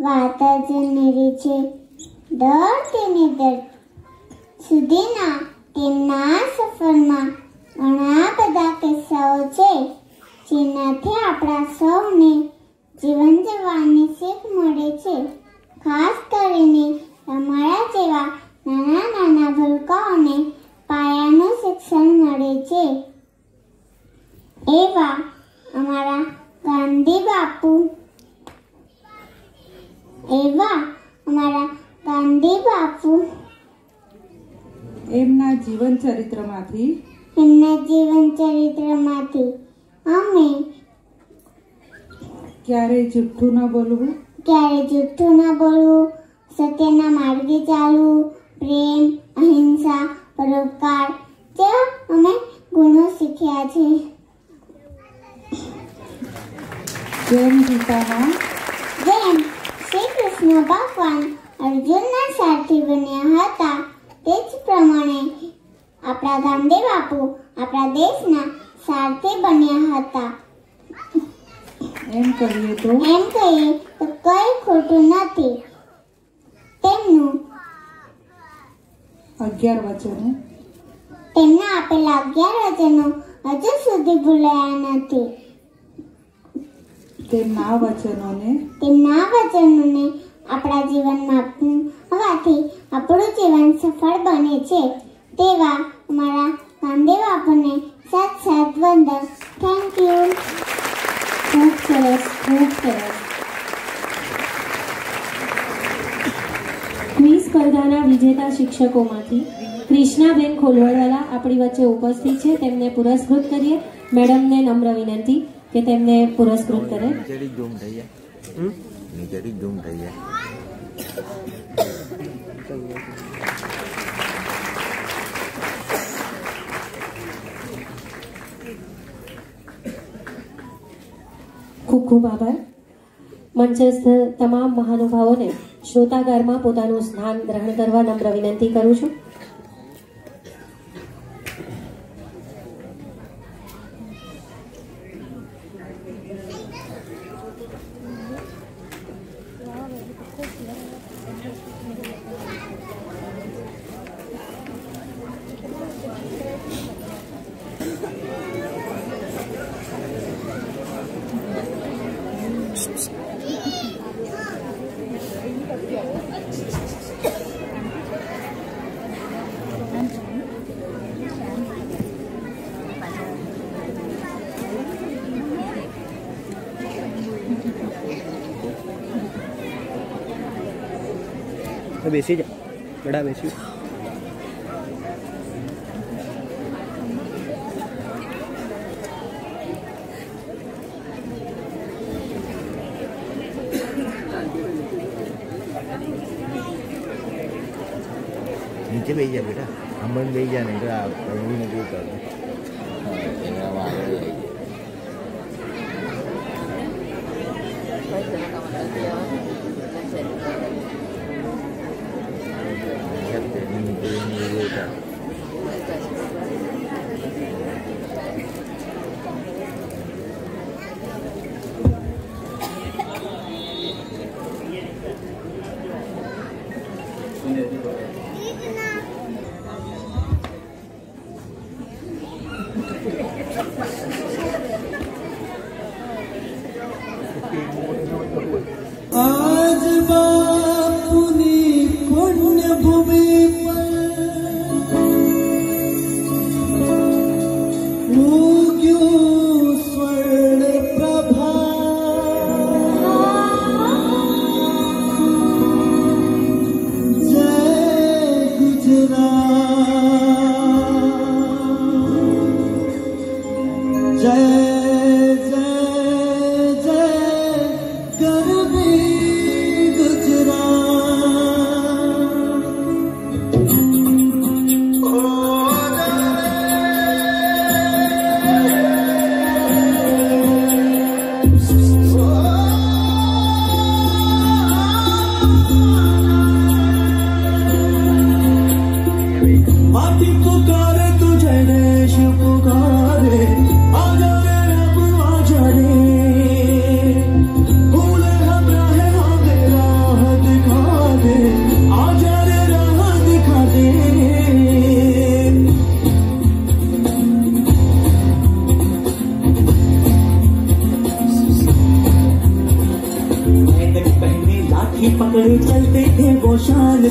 વાત જ છે. દર તેને દર સુધીના તેમના સફરમાં ઘણા બધા કિસ્સાઓ છે, જેનાથી આપણા સૌને જીવન જીવવાની શીખ મળે છે. ખાસ કરીને તમારા જેવા નાના નાના ભૂલકાઓને પાયાનું શિક્ષણ મળે છે. એવા અમારા ગાંધી બાપુ એવા અમારા ગાંધી બાપુ. એમના જીવન ચરિત્રમાંથી? એમના જીવન ચરિત્રમાંથી અમે ક્યારેય જુઠ્ઠું ન બોલવું? ક્યારે જુઠ્ઠું ન બોલવું સત્યના માર્ગે ચાલવું પ્રેમ અહિંસા પરોપકાર જેવા અમે ગુણો શીખ્યા છે. જેમ ગીતામાં. કૃષ્ણ ભગવાન અર્જુનના સારથી બન્યા હતા. તે જ પ્રમાણે આપણા ગાંધી બાપુ આપણા દેશના સારથી બન્યા હતા. એમ કહીએ તો? એમ કહીએ તો કઈ ખોટું નથી. તેમનું અગિયાર વચનો. તેમના આપેલા અગિયાર વચનો હજુ સુધી ભૂલાયા નથી. તેમના વચનોને તેમના વચનોને આપણા જીવનમાં હોવાથી આપણું જીવન સફળ બને છે. તેવા અમારા કામદેવ આપણને સાત સાત વંદન. થેન્ક યુ ખૂબ સરસ ખૂબ સરસ. ક્વિઝ સ્પર્ધાના વિજેતા શિક્ષકોમાંથી ક્રિષ્નાબેન ખોલવડવાલા આપણી વચ્ચે ઉપસ્થિત છે. તેમને પુરસ્કૃત કરીએ. મેડમને નમ્ર વિનંતી કે તેમને પુરસ્કૃત કરે. નીચેથી ઝૂમ ખૂબ ખૂબ આભાર મંચસ્થ તમામ મહાનુભાવોને શ્રોતાગારમાં પોતાનું સ્થાન ગ્રહણ કરવા નમ્ર વિનંતી કરું છું तो बेसी जा बड़ा बेसी। नीचे भेज जा बेटा। अमन भेज जा नहीं तो आप कहीं नहीं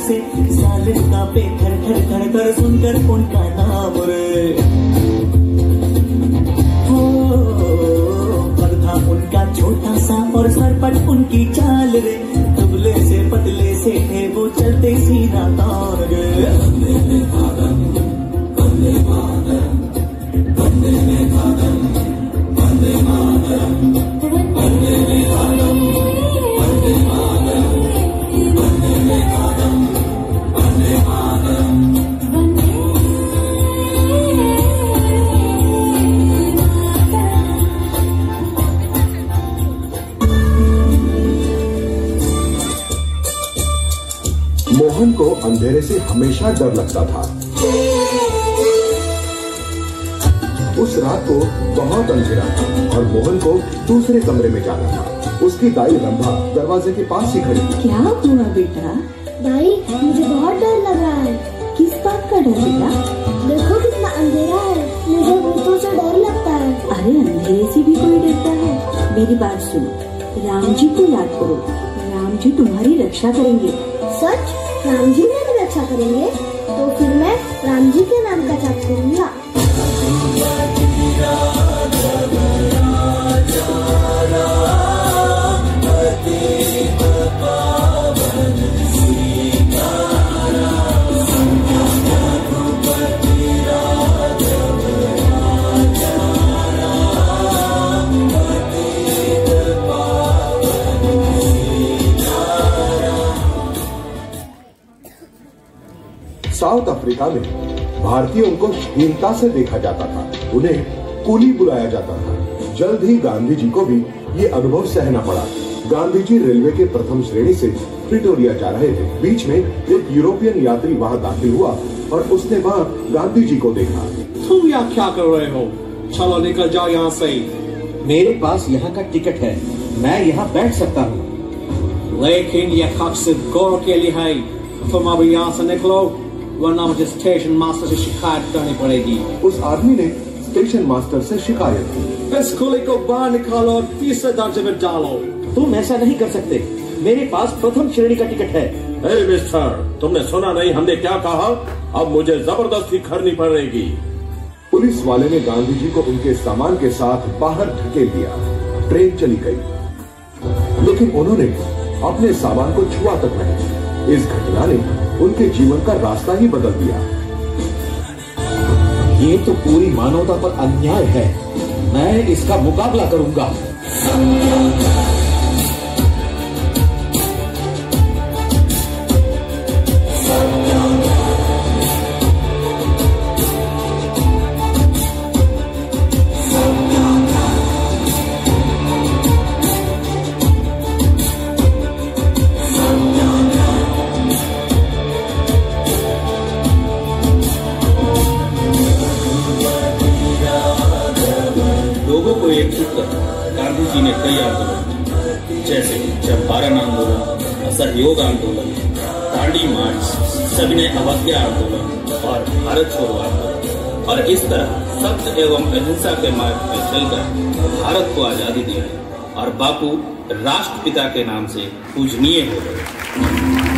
से सालन का पे घर घर घर सुनकर उनका नाम रे हो पर था उनका छोटा सा और सरपट उनकी चाल रे। मोहन को अंधेरे से हमेशा डर लगता था। उस रात को बहुत अंधेरा था और मोहन को दूसरे कमरे में जाना था। उसकी दाई रंभा दरवाजे के पास ही खड़ी थी। क्या हुआ बेटा? दाई मुझे बहुत डर लग रहा है। किस बात का डर बेटा? देखो कितना अंधेरा है। मुझे भूतों से डर लगता है। अरे अंधेरे से भी कोई डरता है? मेरी बात सुनो। राम जी को याद करो। राम जी तुम्हारी रक्षा करेंगे। सच? राम जी मेरी रक्षा करेंगे तो फिर मैं राम जी के नाम का जाप करूँगा। साउथ अफ्रीका में भारतीयों को हीनता से देखा जाता था उन्हें कुली बुलाया जाता था। जल्द ही गांधी जी को भी ये अनुभव सहना पड़ा। गांधी जी रेलवे के प्रथम श्रेणी से प्रिटोरिया जा रहे थे। बीच में एक यूरोपियन यात्री वहाँ दाखिल हुआ और उसने वहाँ गांधी जी को देखा। तुम यहाँ क्या कर रहे हो? चलो निकल जाओ यहाँ से। मेरे पास यहाँ का टिकट है। मैं यहाँ बैठ सकता हूँ। लेकिन ये खर्च सिर्फ़ गौर के लिए है। तुम अभी यहाँ से निकलो। वरना मुझे स्टेशन मास्टर से शिकायत करनी पड़ेगी। उस आदमी ने स्टेशन मास्टर से शिकायत की। इस कुली को बाहर निकालो और तीसरे दर्जे में डालो। तुम ऐसा नहीं कर सकते। मेरे पास प्रथम श्रेणी का टिकट है। हे मिस्टर तुमने सुना नहीं हमने क्या कहा? अब मुझे ज़बरदस्ती करनी पड़ेगी। पुलिस वाले ने गांधी जी को उनके सामान के साथ बाहर ढकेल दिया। ट्रेन चली गई। लेकिन उन्होंने अपने सामान को छुआ तक नहीं। इस घटना ने उनके जीवन का रास्ता ही बदल दिया। ये तो पूरी मानवता पर अन्याय है। मैं इसका मुकाबला करूँगा। को एकजुट कर गांधी जी ने कई आंदोलन जैसे चंपारण आंदोलन, असहयोग आंदोलन दांडी मार्च, सविनय अवज्ञा आंदोलन और भारत छोड़ो आंदोलन। और इस तरह सत्य एवं अहिंसा के मार्ग पर चलकर भारत को आज़ादी दिलाई और बापू राष्ट्रपिता के नाम से पूजनीय हो गए।